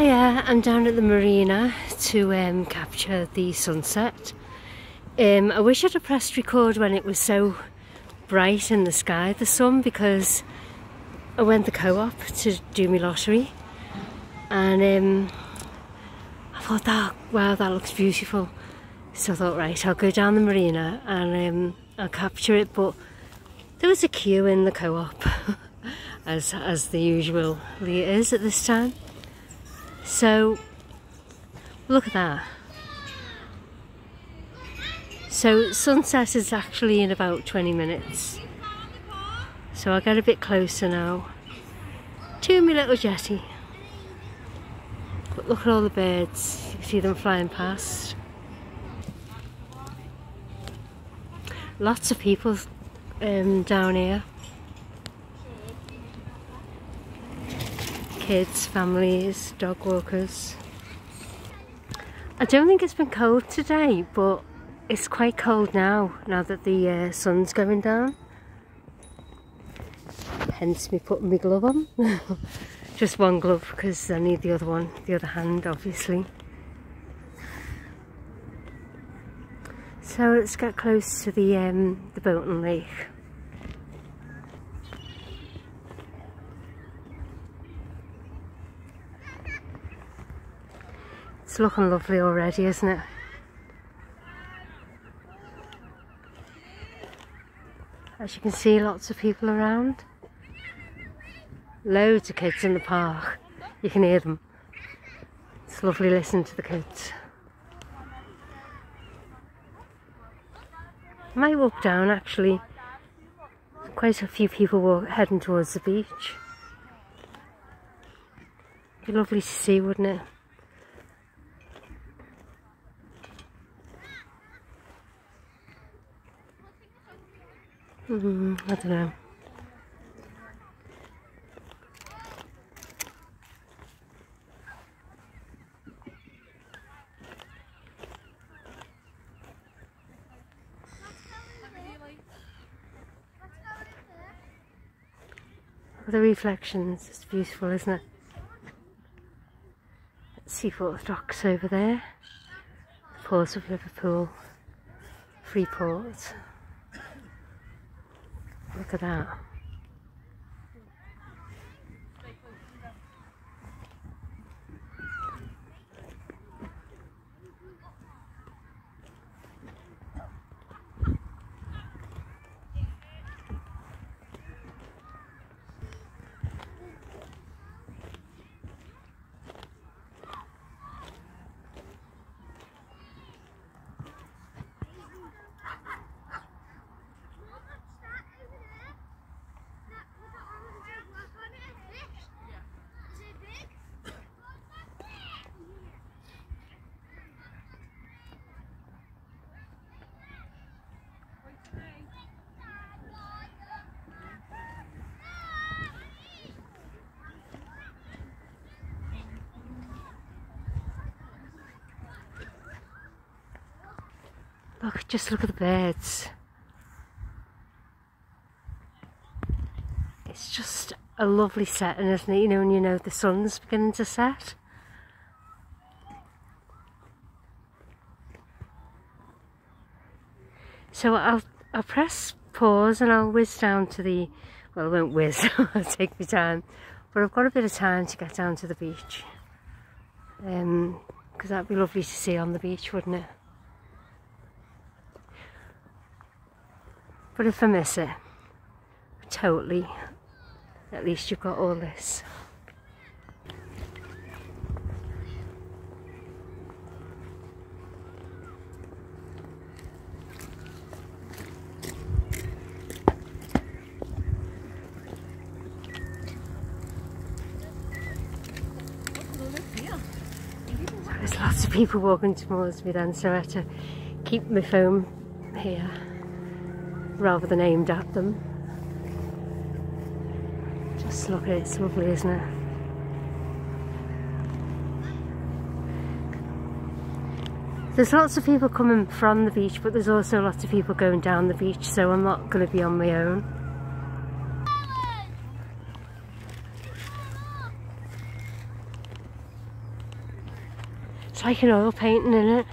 Hiya, I'm down at the marina to um, capture the sunset. Um, I wish I'd have pressed record when it was so bright in the sky, the sun, because I went the co-op to do my lottery and um, I thought that, wow, that looks beautiful. So I thought, right, I'll go down the marina and um, I'll capture it, but there was a queue in the co-op, as, as the usual is at this time. So, look at that. So sunset is actually in about 20 minutes. So I'll get a bit closer now to my little jetty. But look at all the birds, you can see them flying past. Lots of people um, down here. Kids, families, dog walkers. I don't think it's been cold today, but it's quite cold now, now that the uh, sun's going down. Hence me putting my glove on. Just one glove because I need the other one, the other hand obviously. So let's get close to the, um, the Bolton Lake. Looking lovely already, isn't it? As you can see, lots of people around. Loads of kids in the park. You can hear them. It's lovely listening to the kids. I might walk down actually. Quite a few people walk, heading towards the beach. Be lovely to see, wouldn't it? Mm, I don't know. the reflections, it's beautiful isn't it? Seaforth docks over there, the port of Liverpool, Freeport. Look at that. Look, just look at the birds. It's just a lovely setting, isn't it? You know, when you know the sun's beginning to set. So I'll I'll press pause and I'll whiz down to the well I won't whiz, I'll take my time. But I've got a bit of time to get down to the beach. Um because that'd be lovely to see on the beach, wouldn't it? But if I miss it, totally, at least you've got all this. There's lots of people walking towards me then, so I had to keep my phone here rather than aimed at them. Just look at it, it's lovely, isn't it? There's lots of people coming from the beach, but there's also lots of people going down the beach, so I'm not going to be on my own. It's like an oil painting in it.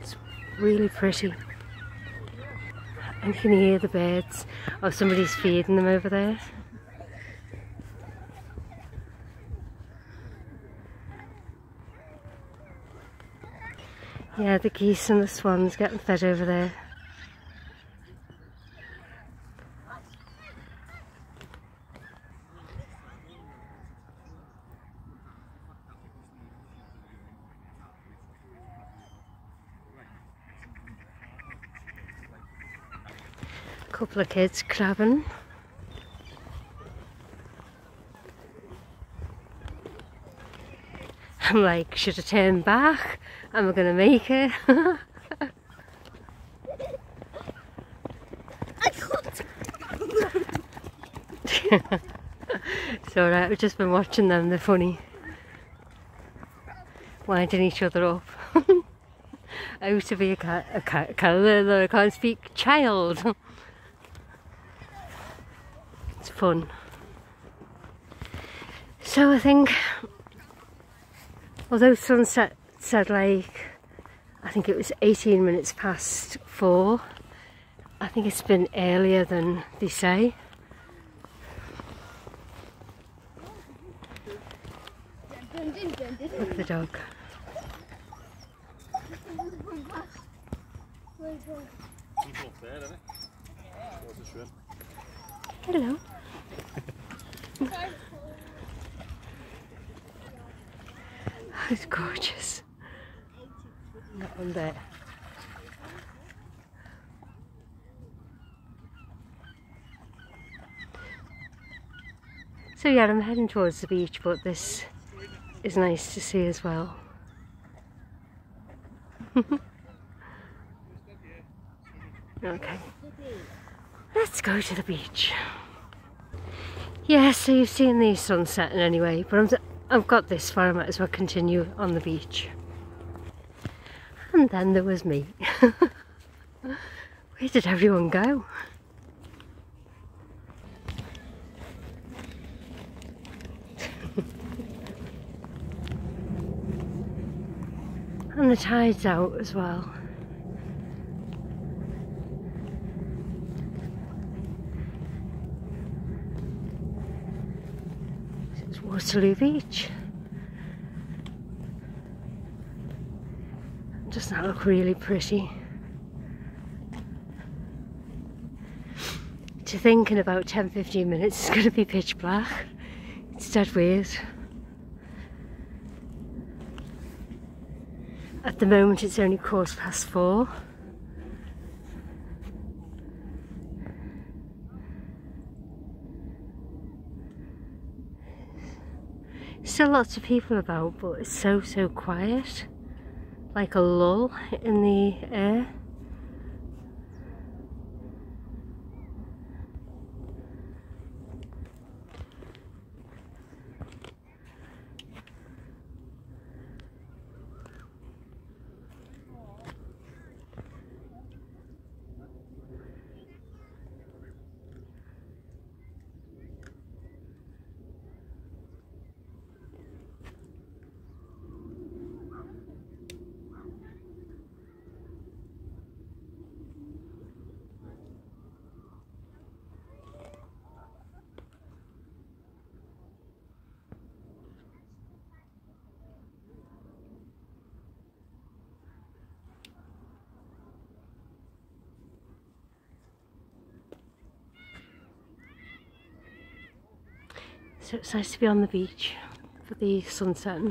It's really pretty. And you can hear the birds. Oh, somebody's feeding them over there. Yeah, the geese and the swans getting fed over there. Couple of kids crabbing. I'm like, should I turn back? Am I going to make it? it's alright, I've just been watching them, they're funny. Winding each other up. I used to be a cat, a cat, a cat, I can't speak, child. It's fun. So I think although sunset said like I think it was 18 minutes past four I think it's been earlier than they say. Look at the dog. Hello It's gorgeous. That one there. So yeah, I'm heading towards the beach, but this is nice to see as well. okay, let's go to the beach. Yeah, so you've seen the sunset anyway, but I'm I've got this far, I might as well continue on the beach. And then there was me. Where did everyone go? and the tide's out as well. Waterloo Beach. Doesn't that look really pretty? To think in about 10-15 minutes it's going to be pitch black. It's dead weird. At the moment it's only quarter past four. Lots of people about, but it's so, so quiet. Like a lull in the air. So it's nice to be on the beach for the sunset.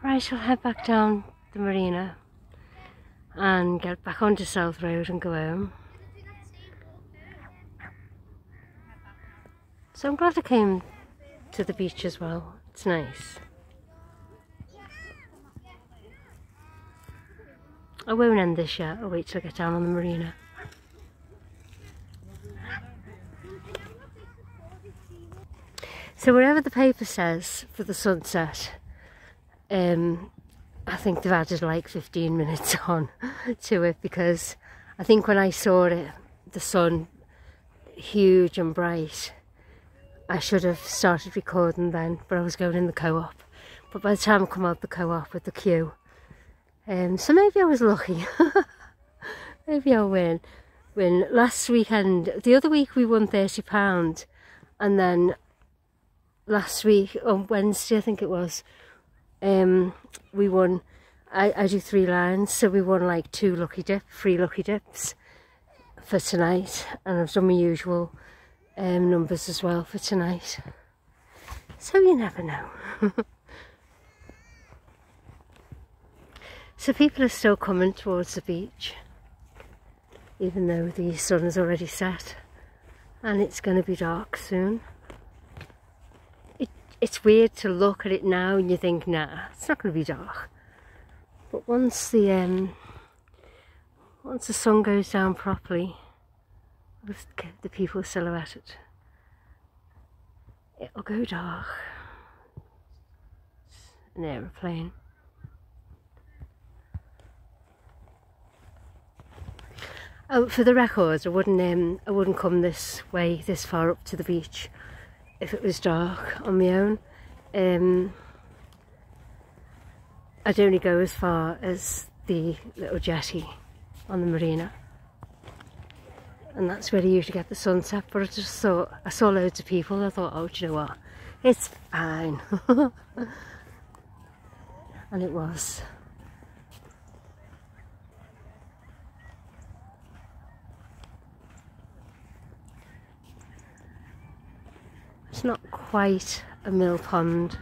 Right, I'll head back down the marina and get back onto South Road and go home. So I'm glad I came to the beach as well. It's nice. I won't end this yet. I'll wait till I get down on the marina. So wherever the paper says for the sunset, um, I think they've added like 15 minutes on to it because I think when I saw it, the sun huge and bright, I should have started recording then, but I was going in the co-op. But by the time I come out the co-op with the queue, um, so maybe I was lucky. maybe I'll win. Win. Last weekend, the other week we won £30 and then last week, on Wednesday I think it was, um, we won, I, I do three lines, so we won like two lucky dip, three lucky dips for tonight. And I've done my usual um, numbers as well for tonight. So you never know. so people are still coming towards the beach, even though the sun has already set and it's going to be dark soon it's weird to look at it now and you think, nah, it's not going to be dark. But once the um, once the sun goes down properly, the people silhouetted, it'll go dark. It's an aeroplane. Oh, for the record, I wouldn't um, I wouldn't come this way, this far up to the beach if it was dark on my own. Um, I'd only go as far as the little jetty on the marina. And that's where you usually get the sunset. But I just thought, I saw loads of people. I thought, oh, do you know what? It's fine. and it was. It's not quite a mill pond,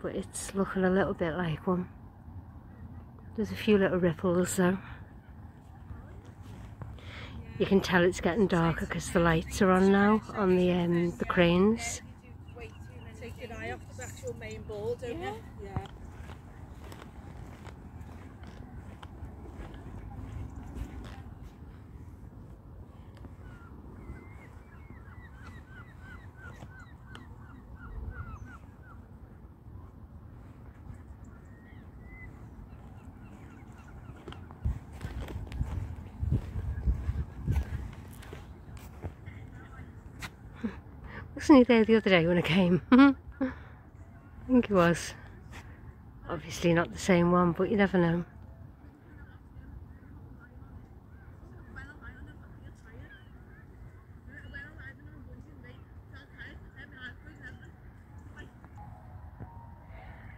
but it's looking a little bit like one. There's a few little ripples though. You can tell it's getting darker because the lights are on now on the um, the cranes. Take your eye off the actual main board, don't yeah. you? Yeah. Wasn't he there the other day when I came? I think he was. Obviously not the same one, but you never know.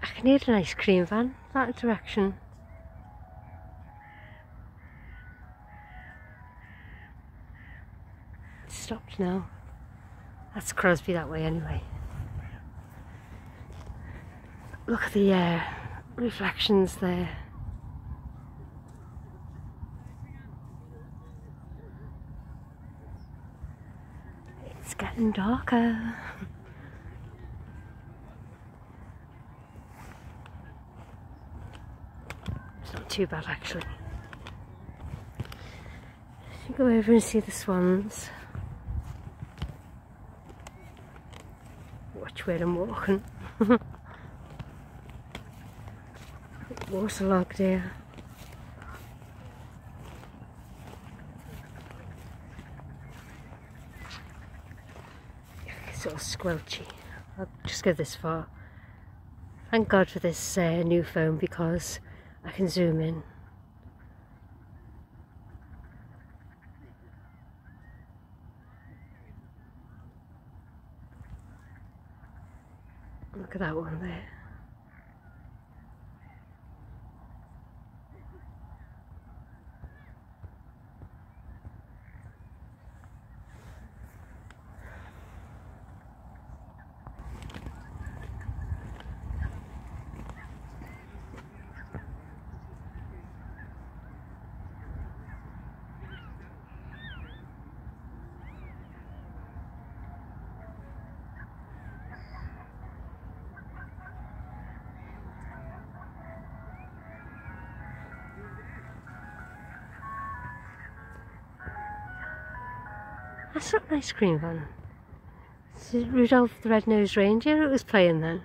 I can hear an ice cream van, that direction. Stopped now. That's Crosby that way anyway. Look at the uh, reflections there. It's getting darker. It's not too bad actually. You go over and see the swans. Where I'm walking. Waterlogged there. It's all squelchy. I'll just go this far. Thank God for this uh, new phone because I can zoom in That's not an ice cream van. It's Rudolph the Red-Nosed Reindeer it was playing then.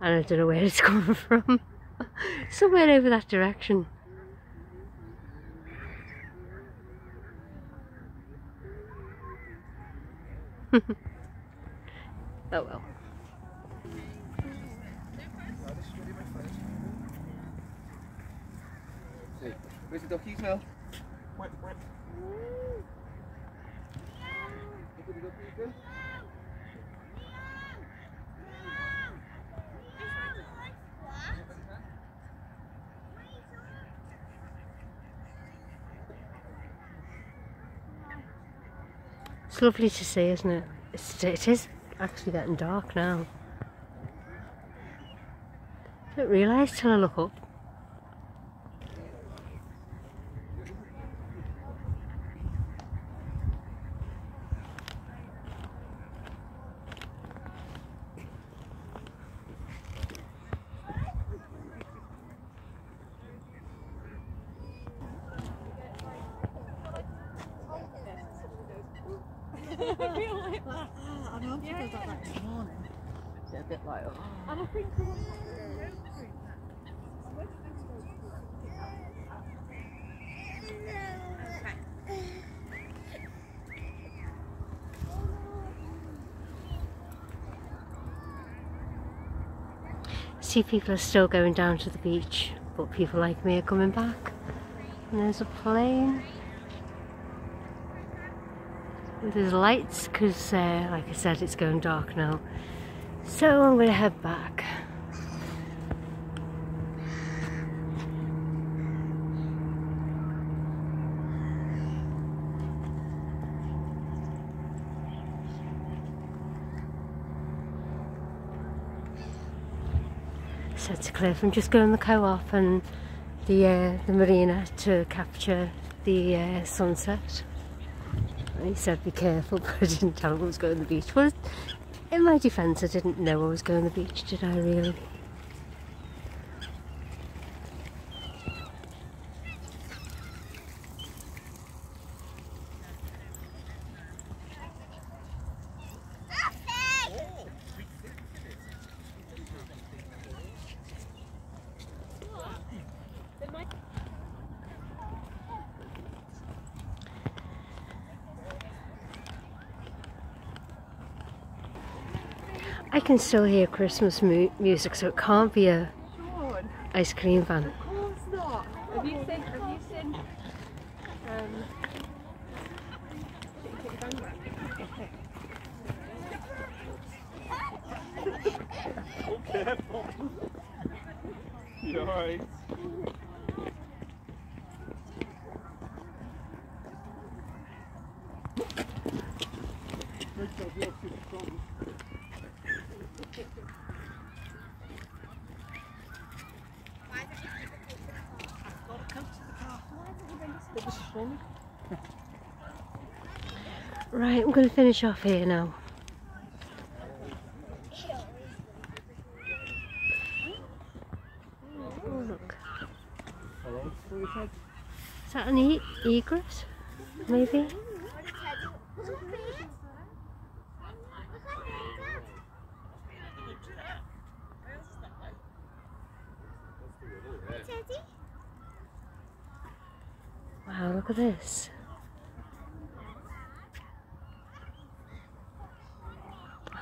And I don't know where it's coming from. Somewhere over that direction. oh well. Where's the duckies now? Where, where? It's lovely to see, isn't it? It's, it is actually getting dark now. I Didn't realise till I look up. See people are still going down to the beach, but people like me are coming back. And there's a plane. There's lights because, uh, like I said, it's going dark now. So I'm going to head back. Said to Cliff, I'm just going the co-op and the uh, the marina to capture the uh, sunset. He said be careful, but I didn't tell him I was going to the beach. Well, in my defence, I didn't know I was going to the beach, did I really? Can still hear Christmas mu music, so it can't be a Sean, ice cream van. of course not. Have you seen? Have you seen? Um, Careful. You alright? Right, I'm going to finish off here now. Is that an e egret? Maybe? Wow, look at this.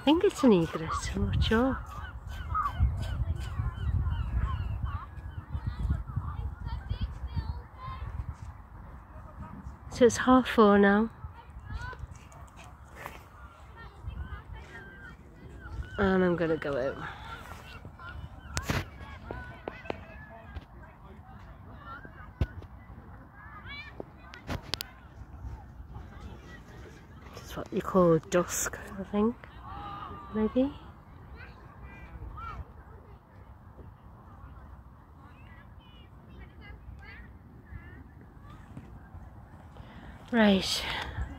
I think it's an egret, I'm not sure. So it's half four now. And I'm gonna go out. It's what you call dusk, I think. Right,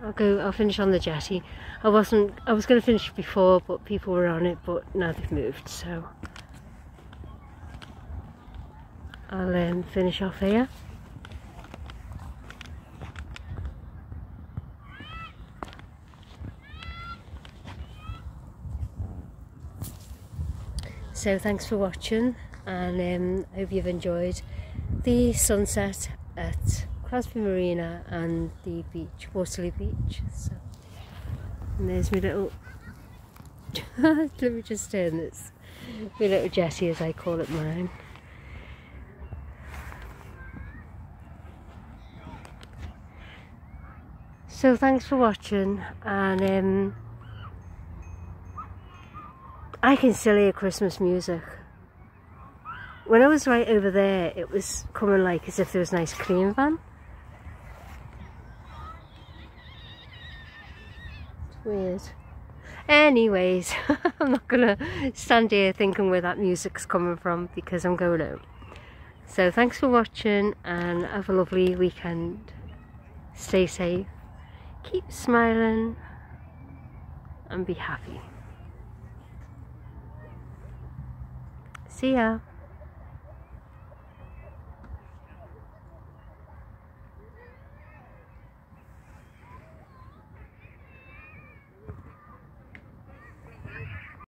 I'll go. I'll finish on the jetty. I wasn't. I was going to finish before, but people were on it. But now they've moved, so I'll um, finish off here. So thanks for watching and um, I hope you've enjoyed the sunset at Crosby Marina and the beach, Waterloo Beach. So, and there's my little, let me just turn this, my little jetty as I call it mine. So thanks for watching and um, I can still hear Christmas music. When I was right over there it was coming like as if there was an ice cream van. It's weird. Anyways, I'm not gonna stand here thinking where that music's coming from because I'm going out. So thanks for watching and have a lovely weekend. Stay safe keep smiling and be happy. See ya.